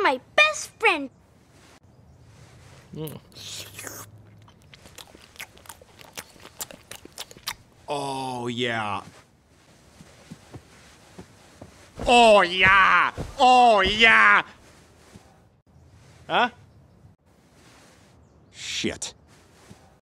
You're my best friend. Mm. Oh, yeah. Oh, yeah. Oh, yeah. Huh? Shit.